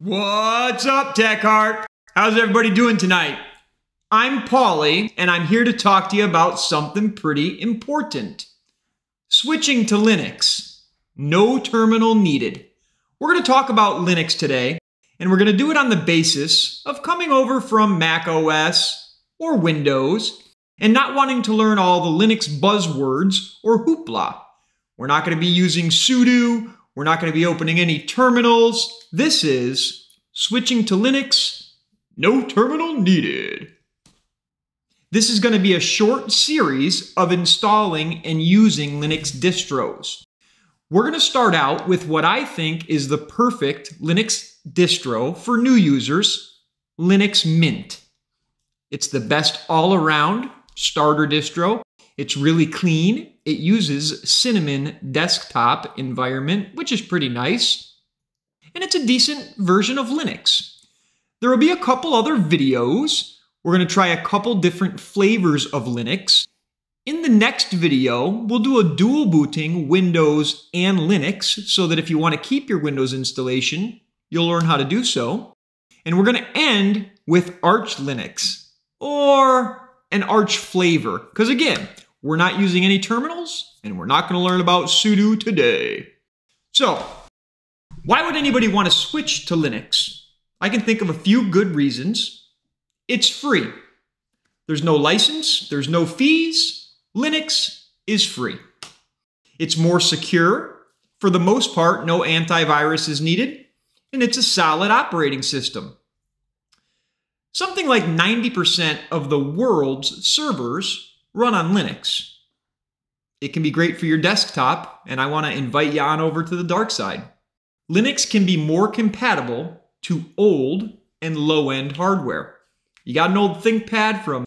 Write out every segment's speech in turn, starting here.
What's up, TechHeart? How's everybody doing tonight? I'm Paulie, and I'm here to talk to you about something pretty important. Switching to Linux. No terminal needed. We're going to talk about Linux today, and we're going to do it on the basis of coming over from Mac OS or Windows and not wanting to learn all the Linux buzzwords or hoopla. We're not going to be using sudo. We're not going to be opening any terminals. This is switching to Linux, no terminal needed. This is going to be a short series of installing and using Linux distros. We're going to start out with what I think is the perfect Linux distro for new users, Linux Mint. It's the best all around starter distro. It's really clean. It uses Cinnamon desktop environment, which is pretty nice. And it's a decent version of Linux. There will be a couple other videos. We're going to try a couple different flavors of Linux. In the next video, we'll do a dual booting Windows and Linux so that if you want to keep your Windows installation, you'll learn how to do so. And we're going to end with Arch Linux or an Arch flavor. Because again, we're not using any terminals and we're not going to learn about sudo today. So, why would anybody want to switch to Linux? I can think of a few good reasons. It's free. There's no license, there's no fees, Linux is free. It's more secure. For the most part, no antivirus is needed, and it's a solid operating system. Something like 90% of the world's servers run on Linux. It can be great for your desktop, and I want to invite you on over to the dark side. Linux can be more compatible to old and low end hardware. You got an old ThinkPad from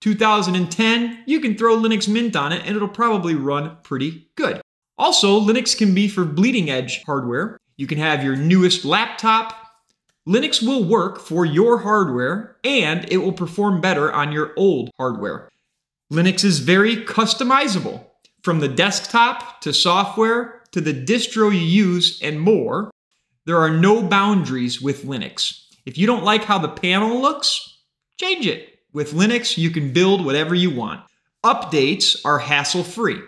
2010, you can throw Linux Mint on it and it'll probably run pretty good. Also, Linux can be for bleeding edge hardware. You can have your newest laptop. Linux will work for your hardware and it will perform better on your old hardware. Linux is very customizable from the desktop to software to the distro you use and more. There are no boundaries with Linux. If you don't like how the panel looks, change it. With Linux, you can build whatever you want. Updates are hassle-free.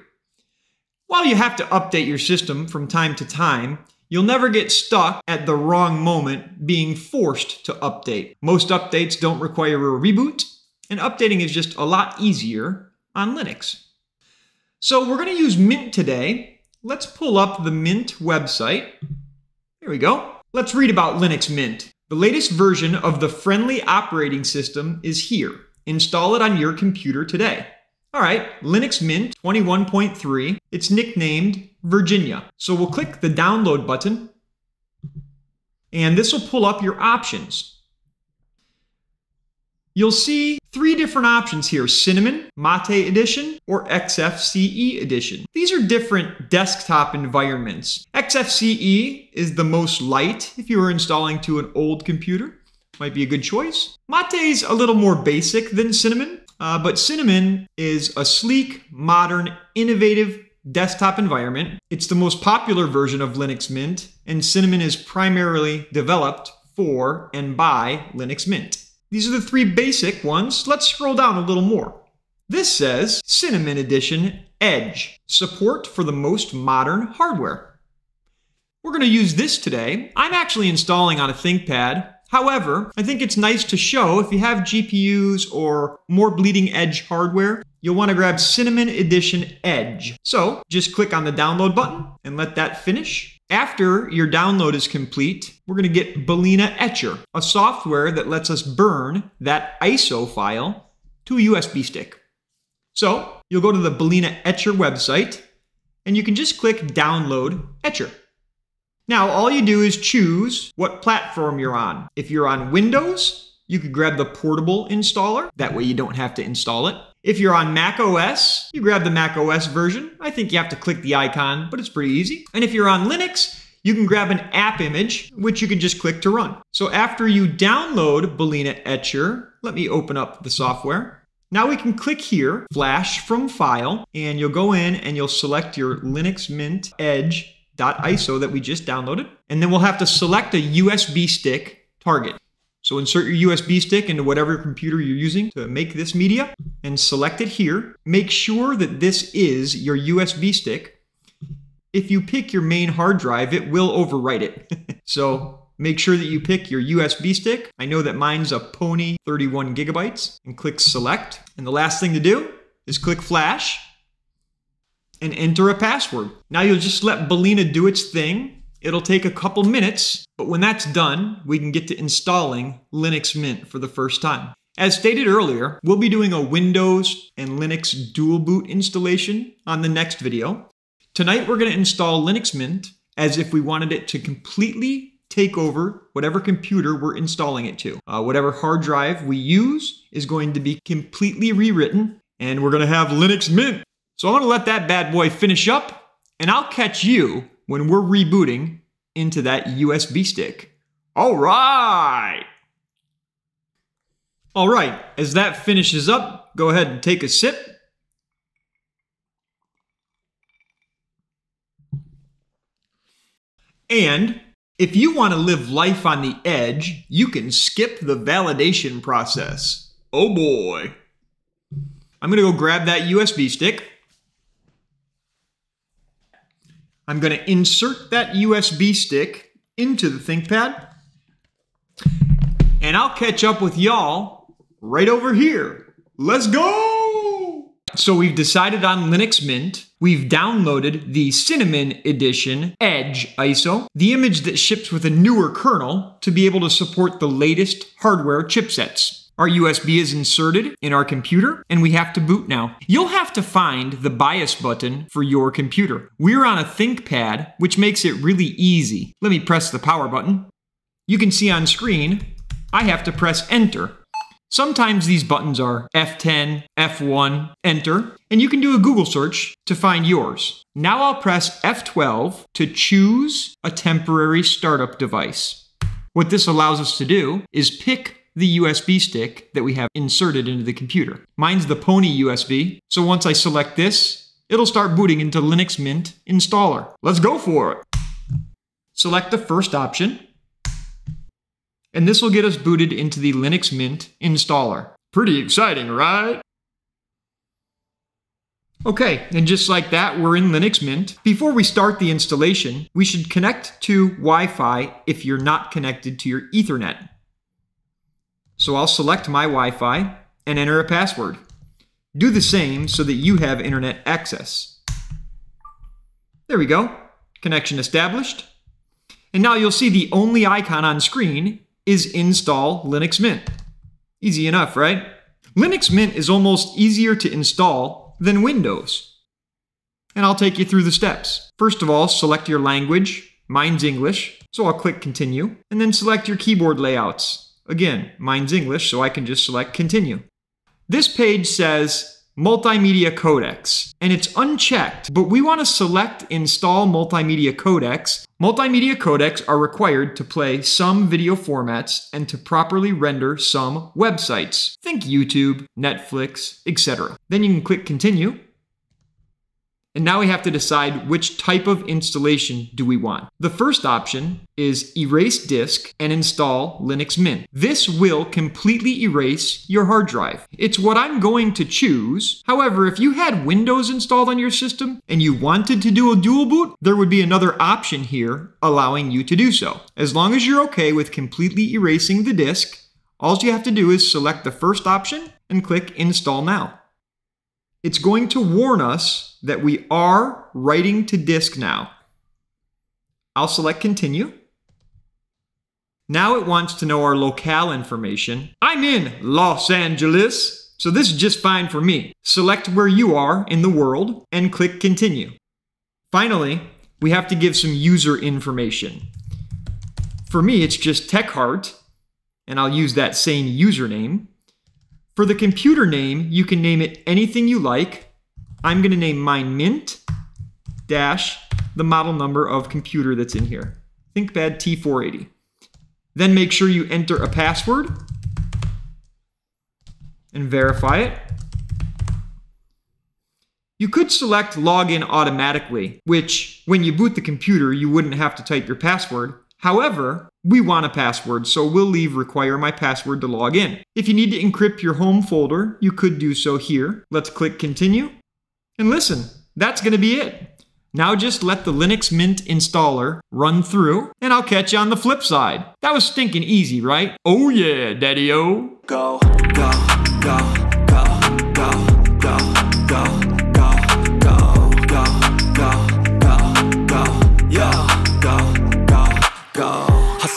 While you have to update your system from time to time, you'll never get stuck at the wrong moment being forced to update. Most updates don't require a reboot, and updating is just a lot easier on Linux. So we're going to use Mint today. Let's pull up the Mint website. Here we go. Let's read about Linux Mint. The latest version of the friendly operating system is here. Install it on your computer today. All right, Linux Mint 21.3. It's nicknamed Virginia. So we'll click the download button and this will pull up your options. You'll see three different options here, Cinnamon, Mate Edition, or XFCE Edition. These are different desktop environments. XFCE is the most light if you are installing to an old computer. Might be a good choice. Mate's a little more basic than Cinnamon, uh, but Cinnamon is a sleek, modern, innovative desktop environment. It's the most popular version of Linux Mint, and Cinnamon is primarily developed for and by Linux Mint. These are the three basic ones. Let's scroll down a little more. This says Cinnamon Edition Edge, support for the most modern hardware. We're going to use this today. I'm actually installing on a ThinkPad. However, I think it's nice to show if you have GPUs or more bleeding edge hardware, you'll want to grab Cinnamon Edition Edge. So just click on the download button and let that finish. After your download is complete, we're going to get Balena Etcher, a software that lets us burn that ISO file to a USB stick. So you'll go to the Balena Etcher website and you can just click Download Etcher. Now all you do is choose what platform you're on. If you're on Windows, you could grab the portable installer. That way you don't have to install it. If you're on Mac OS, you grab the Mac OS version. I think you have to click the icon, but it's pretty easy. And if you're on Linux, you can grab an AppImage, which you can just click to run. So after you download Balena Etcher, let me open up the software. Now we can click here, Flash from File, and you'll go in and you'll select your Linux Mint Edge .iso that we just downloaded. And then we'll have to select a USB stick target. So insert your USB stick into whatever computer you're using to make this media and select it here. Make sure that this is your USB stick. If you pick your main hard drive, it will overwrite it. so make sure that you pick your USB stick. I know that mine's a Pony 31 gigabytes and click select. And the last thing to do is click flash and enter a password. Now you'll just let Balena do its thing It'll take a couple minutes, but when that's done, we can get to installing Linux Mint for the first time. As stated earlier, we'll be doing a Windows and Linux dual boot installation on the next video. Tonight we're going to install Linux Mint as if we wanted it to completely take over whatever computer we're installing it to. Uh, whatever hard drive we use is going to be completely rewritten and we're going to have Linux Mint. So I'm going to let that bad boy finish up and I'll catch you when we're rebooting into that USB stick. All right. All right, as that finishes up, go ahead and take a sip. And if you want to live life on the edge, you can skip the validation process. Oh boy. I'm going to go grab that USB stick. I'm going to insert that USB stick into the ThinkPad. And I'll catch up with y'all right over here. Let's go! So we've decided on Linux Mint. We've downloaded the Cinnamon Edition Edge ISO, the image that ships with a newer kernel to be able to support the latest hardware chipsets. Our USB is inserted in our computer and we have to boot now. You'll have to find the BIOS button for your computer. We're on a ThinkPad, which makes it really easy. Let me press the power button. You can see on screen, I have to press enter. Sometimes these buttons are F10, F1, enter, and you can do a Google search to find yours. Now I'll press F12 to choose a temporary startup device. What this allows us to do is pick the USB stick that we have inserted into the computer. Mine's the Pony USB, so once I select this, it'll start booting into Linux Mint installer. Let's go for it. Select the first option, and this will get us booted into the Linux Mint installer. Pretty exciting, right? Okay, and just like that, we're in Linux Mint. Before we start the installation, we should connect to Wi-Fi if you're not connected to your Ethernet. So I'll select my Wi-Fi and enter a password. Do the same so that you have internet access. There we go. Connection established. And now you'll see the only icon on screen is install Linux Mint. Easy enough, right? Linux Mint is almost easier to install than Windows. And I'll take you through the steps. First of all, select your language. Mine's English, so I'll click continue. And then select your keyboard layouts. Again, mine's English, so I can just select continue. This page says multimedia codecs, and it's unchecked, but we want to select install multimedia codecs. Multimedia codecs are required to play some video formats and to properly render some websites. Think YouTube, Netflix, etc. Then you can click continue, and now we have to decide which type of installation do we want. The first option is erase disk and install Linux Mint. This will completely erase your hard drive. It's what I'm going to choose. However, if you had Windows installed on your system and you wanted to do a dual boot, there would be another option here allowing you to do so. As long as you're okay with completely erasing the disk, all you have to do is select the first option and click install now. It's going to warn us that we are writing to disk now. I'll select continue. Now it wants to know our locale information. I'm in Los Angeles, so this is just fine for me. Select where you are in the world and click continue. Finally, we have to give some user information. For me, it's just TechHeart, and I'll use that same username. For the computer name, you can name it anything you like, I'm going to name mine Mint dash the model number of computer that's in here. ThinkPad T480. Then make sure you enter a password and verify it. You could select login automatically, which when you boot the computer, you wouldn't have to type your password. However, we want a password, so we'll leave require my password to log in. If you need to encrypt your home folder, you could do so here. Let's click continue. And listen, that's going to be it. Now just let the Linux Mint installer run through, and I'll catch you on the flip side. That was stinking easy, right? Oh yeah, daddy-o. Go, go, go, go, go, go, go,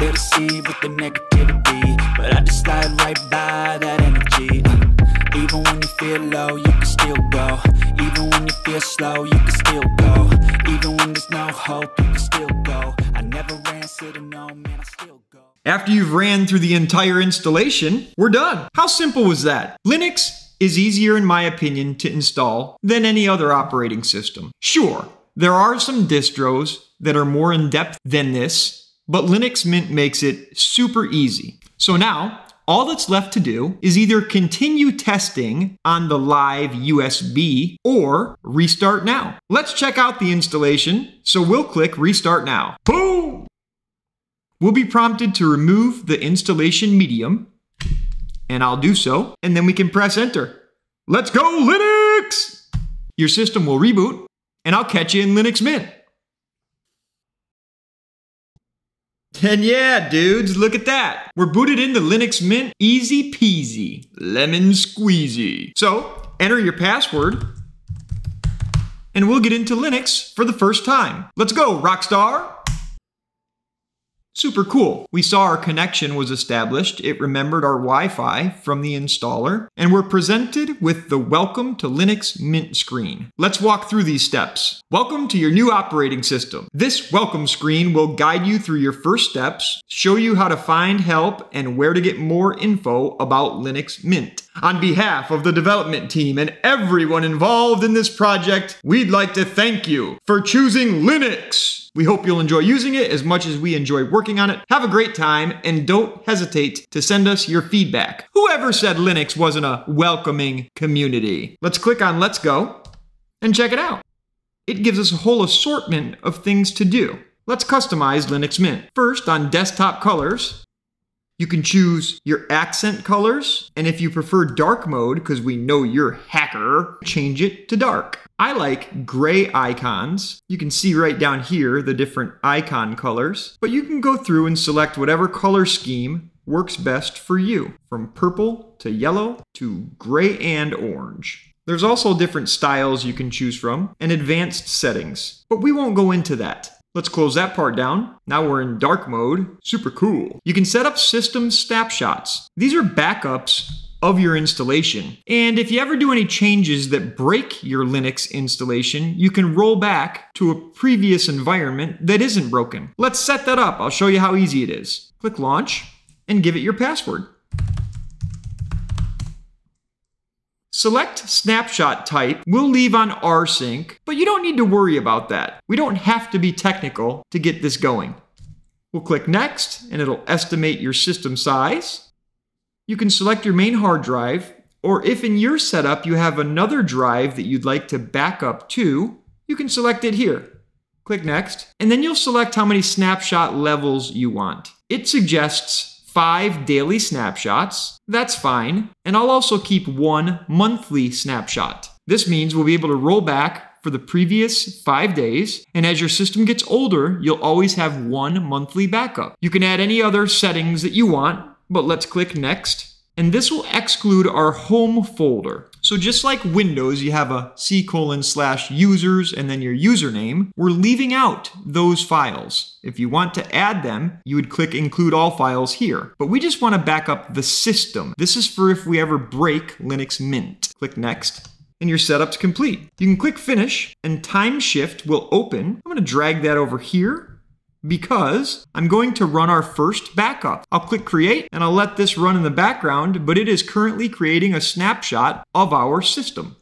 with the negativity, but I just slide right by that energy. Uh, even when you feel low, you can still go. Even when you feel slow, you can still go. Even when there's no hope, you can still go. I never ran, no, man, I still go. After you've ran through the entire installation, we're done. How simple was that? Linux is easier, in my opinion, to install than any other operating system. Sure, there are some distros that are more in depth than this, but Linux Mint makes it super easy. So now, all that's left to do is either continue testing on the live USB or restart now. Let's check out the installation. So we'll click restart now. Boom! We'll be prompted to remove the installation medium, and I'll do so, and then we can press enter. Let's go, Linux! Your system will reboot, and I'll catch you in Linux Mint. And yeah, dudes, look at that. We're booted into Linux Mint easy peasy, lemon squeezy. So, enter your password, and we'll get into Linux for the first time. Let's go, Rockstar! Super cool. We saw our connection was established. It remembered our Wi-Fi from the installer, and we're presented with the Welcome to Linux Mint screen. Let's walk through these steps. Welcome to your new operating system. This welcome screen will guide you through your first steps, show you how to find help and where to get more info about Linux Mint. On behalf of the development team and everyone involved in this project, we'd like to thank you for choosing Linux. We hope you'll enjoy using it as much as we enjoy working on it. Have a great time and don't hesitate to send us your feedback. Whoever said Linux wasn't a welcoming community? Let's click on Let's Go and check it out. It gives us a whole assortment of things to do. Let's customize Linux Mint. First, on desktop colors, you can choose your accent colors, and if you prefer dark mode, because we know you're hacker, change it to dark. I like gray icons. You can see right down here the different icon colors, but you can go through and select whatever color scheme works best for you, from purple to yellow to gray and orange. There's also different styles you can choose from and advanced settings, but we won't go into that. Let's close that part down. Now we're in dark mode. Super cool. You can set up system snapshots. These are backups of your installation. And if you ever do any changes that break your Linux installation, you can roll back to a previous environment that isn't broken. Let's set that up. I'll show you how easy it is. Click launch and give it your password. Select snapshot type. We'll leave on rsync, but you don't need to worry about that. We don't have to be technical to get this going. We'll click next and it'll estimate your system size. You can select your main hard drive, or if in your setup you have another drive that you'd like to back up to, you can select it here. Click next, and then you'll select how many snapshot levels you want. It suggests five daily snapshots. That's fine. And I'll also keep one monthly snapshot. This means we'll be able to roll back for the previous five days. And as your system gets older, you'll always have one monthly backup. You can add any other settings that you want, but let's click next. And this will exclude our home folder. So just like Windows, you have a C colon slash users and then your username, we're leaving out those files. If you want to add them, you would click include all files here. But we just want to back up the system. This is for if we ever break Linux Mint. Click next. and your setup's complete. You can click finish and Timeshift will open. I'm gonna drag that over here because I'm going to run our first backup. I'll click create and I'll let this run in the background, but it is currently creating a snapshot of our system.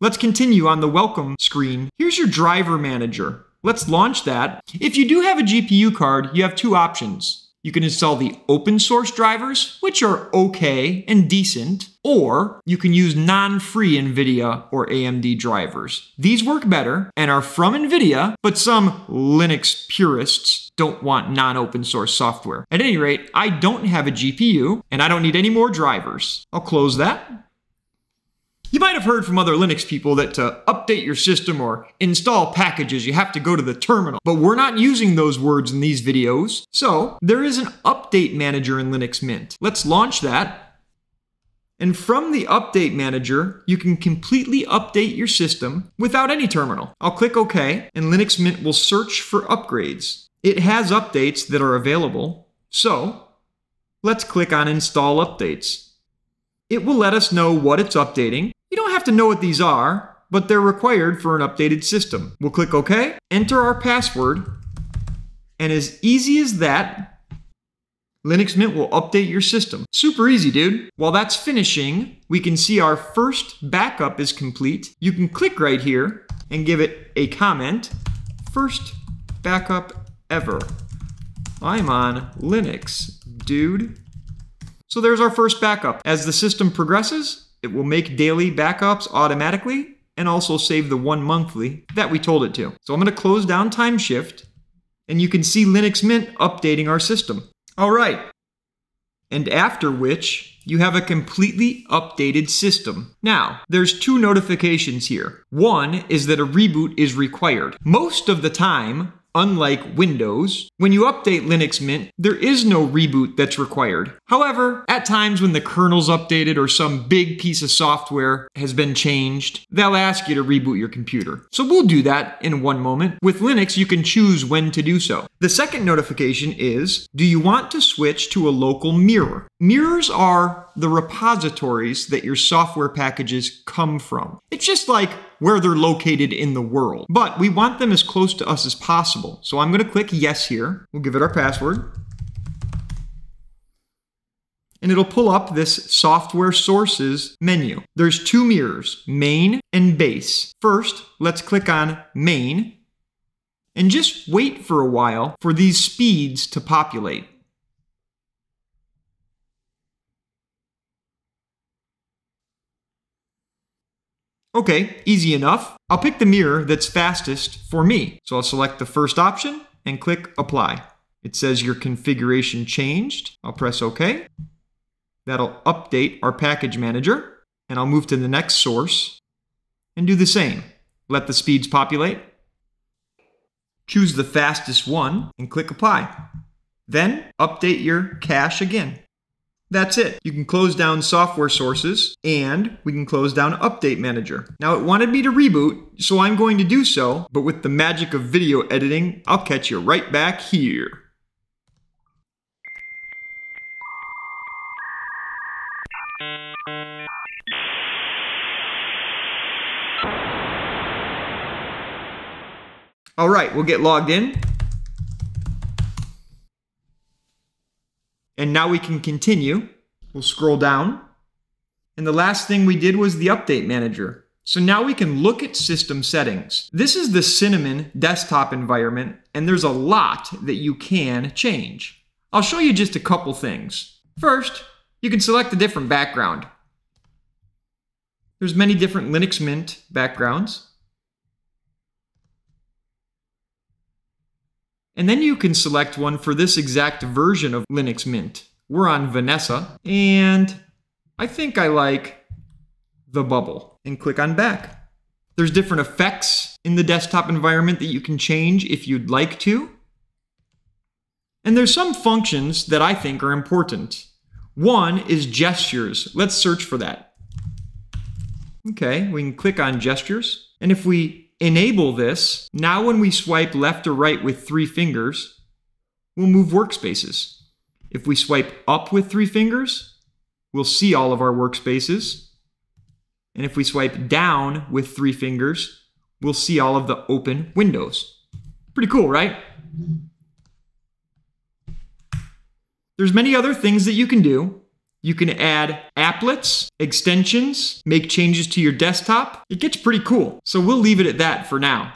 Let's continue on the welcome screen. Here's your driver manager. Let's launch that. If you do have a GPU card, you have two options. You can install the open source drivers, which are okay and decent, or you can use non-free NVIDIA or AMD drivers. These work better and are from NVIDIA, but some Linux purists don't want non-open source software. At any rate, I don't have a GPU and I don't need any more drivers. I'll close that. You might have heard from other Linux people that to update your system or install packages, you have to go to the terminal. But we're not using those words in these videos. So there is an update manager in Linux Mint. Let's launch that. And from the update manager, you can completely update your system without any terminal. I'll click OK, and Linux Mint will search for upgrades. It has updates that are available. So let's click on Install Updates. It will let us know what it's updating don't have to know what these are, but they're required for an updated system. We'll click OK, enter our password, and as easy as that, Linux Mint will update your system. Super easy, dude. While that's finishing, we can see our first backup is complete. You can click right here and give it a comment. First backup ever. I'm on Linux, dude. So there's our first backup. As the system progresses, it will make daily backups automatically and also save the one monthly that we told it to. So I'm going to close down Timeshift and you can see Linux Mint updating our system. All right. And after which you have a completely updated system. Now, there's two notifications here. One is that a reboot is required. Most of the time, Unlike Windows, when you update Linux Mint, there is no reboot that's required. However, at times when the kernel's updated or some big piece of software has been changed, they'll ask you to reboot your computer. So we'll do that in one moment. With Linux, you can choose when to do so. The second notification is, do you want to switch to a local mirror? Mirrors are the repositories that your software packages come from. It's just like where they're located in the world. But we want them as close to us as possible. So I'm going to click yes here. We'll give it our password. And it'll pull up this software sources menu. There's two mirrors, main and base. First, let's click on main and just wait for a while for these speeds to populate. Okay, easy enough. I'll pick the mirror that's fastest for me. So I'll select the first option and click Apply. It says your configuration changed. I'll press OK. That'll update our package manager. And I'll move to the next source and do the same. Let the speeds populate. Choose the fastest one and click Apply. Then update your cache again. That's it. You can close down software sources and we can close down Update Manager. Now it wanted me to reboot, so I'm going to do so, but with the magic of video editing, I'll catch you right back here. All right, we'll get logged in. And now we can continue. We'll scroll down. And the last thing we did was the update manager. So now we can look at system settings. This is the Cinnamon desktop environment, and there's a lot that you can change. I'll show you just a couple things. First, you can select a different background. There's many different Linux Mint backgrounds. And then you can select one for this exact version of Linux Mint. We're on Vanessa, and I think I like the bubble, and click on back. There's different effects in the desktop environment that you can change if you'd like to. And there's some functions that I think are important. One is gestures. Let's search for that. Okay, we can click on gestures. And if we enable this, now when we swipe left or right with three fingers, we'll move workspaces. If we swipe up with three fingers, we'll see all of our workspaces. And if we swipe down with three fingers, we'll see all of the open windows. Pretty cool, right? There's many other things that you can do. You can add applets, extensions, make changes to your desktop. It gets pretty cool. So we'll leave it at that for now.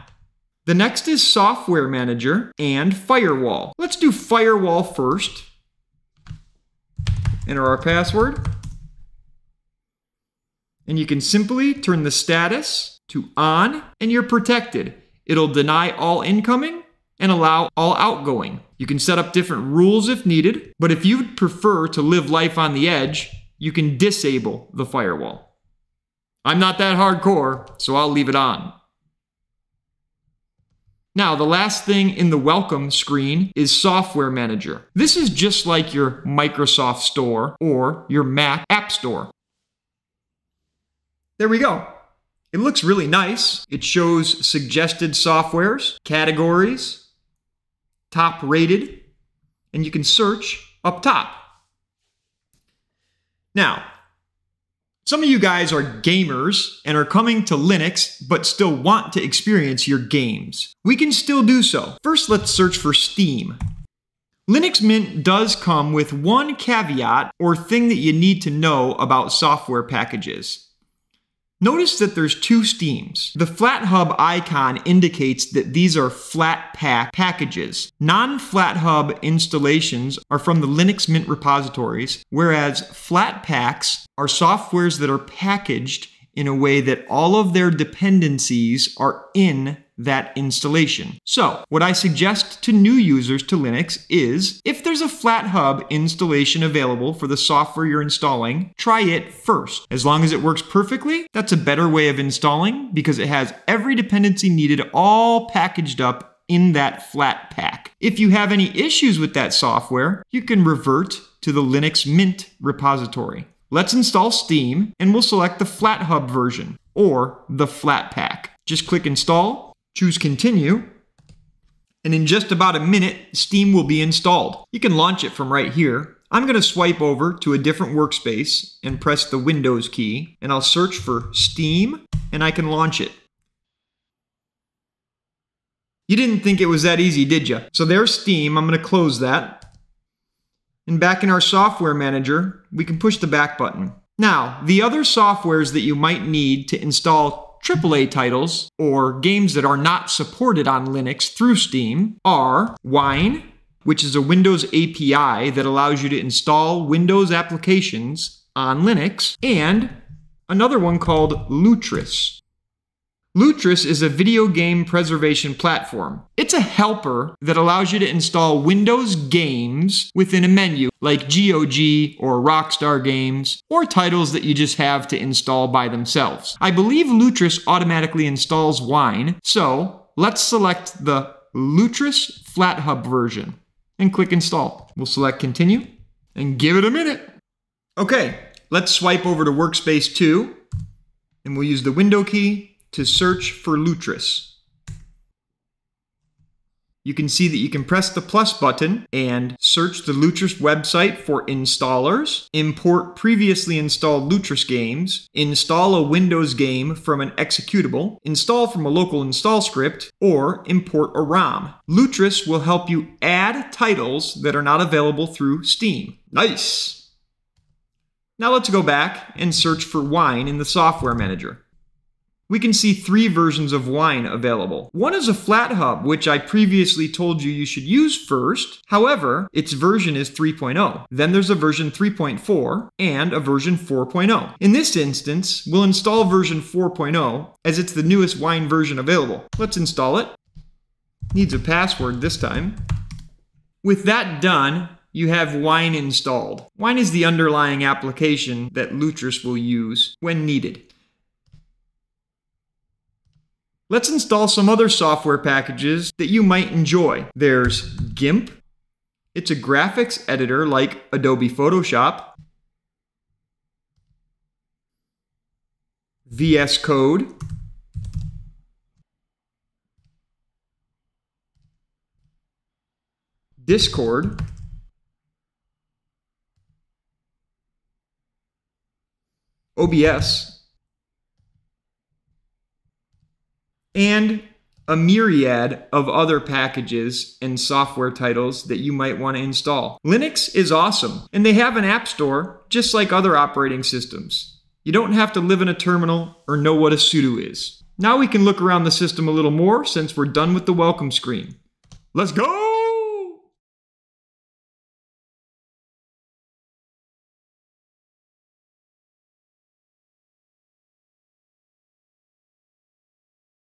The next is Software Manager and Firewall. Let's do Firewall first. Enter our password. And you can simply turn the status to on and you're protected. It'll deny all incoming and allow all outgoing. You can set up different rules if needed, but if you'd prefer to live life on the edge, you can disable the firewall. I'm not that hardcore, so I'll leave it on. Now, the last thing in the welcome screen is Software Manager. This is just like your Microsoft Store or your Mac App Store. There we go. It looks really nice. It shows suggested softwares, categories, top rated, and you can search up top. Now, some of you guys are gamers and are coming to Linux but still want to experience your games. We can still do so. First, let's search for Steam. Linux Mint does come with one caveat or thing that you need to know about software packages. Notice that there's two Steams. The FlatHub icon indicates that these are Flatpak packages. Non-FlatHub installations are from the Linux Mint repositories, whereas Flatpaks are softwares that are packaged in a way that all of their dependencies are in that installation. So, what I suggest to new users to Linux is if there's a FlatHub installation available for the software you're installing, try it first. As long as it works perfectly, that's a better way of installing because it has every dependency needed all packaged up in that Flatpak. If you have any issues with that software, you can revert to the Linux Mint repository. Let's install Steam and we'll select the FlatHub version or the Flatpak. Just click install Choose continue. And in just about a minute, Steam will be installed. You can launch it from right here. I'm going to swipe over to a different workspace and press the Windows key, and I'll search for Steam, and I can launch it. You didn't think it was that easy, did you? So there's Steam. I'm going to close that. And back in our software manager, we can push the back button. Now, the other softwares that you might need to install AAA titles, or games that are not supported on Linux through Steam, are Wine, which is a Windows API that allows you to install Windows applications on Linux, and another one called Lutris. Lutris is a video game preservation platform. It's a helper that allows you to install Windows games within a menu, like GOG or Rockstar Games, or titles that you just have to install by themselves. I believe Lutris automatically installs Wine, so let's select the Lutris FlatHub version and click Install. We'll select Continue and give it a minute. Okay, let's swipe over to Workspace 2, and we'll use the Window key to search for Lutris. You can see that you can press the plus button and search the Lutris website for installers, import previously installed Lutris games, install a Windows game from an executable, install from a local install script, or import a ROM. Lutris will help you add titles that are not available through Steam. Nice! Now let's go back and search for Wine in the Software Manager we can see three versions of wine available. One is a FlatHub, which I previously told you you should use first. However, its version is 3.0. Then there's a version 3.4 and a version 4.0. In this instance, we'll install version 4.0 as it's the newest wine version available. Let's install it. Needs a password this time. With that done, you have Wine installed. Wine is the underlying application that Lutris will use when needed. Let's install some other software packages that you might enjoy. There's GIMP. It's a graphics editor like Adobe Photoshop. VS Code. Discord. OBS and a myriad of other packages and software titles that you might want to install. Linux is awesome, and they have an app store just like other operating systems. You don't have to live in a terminal or know what a sudo is. Now we can look around the system a little more since we're done with the welcome screen. Let's go!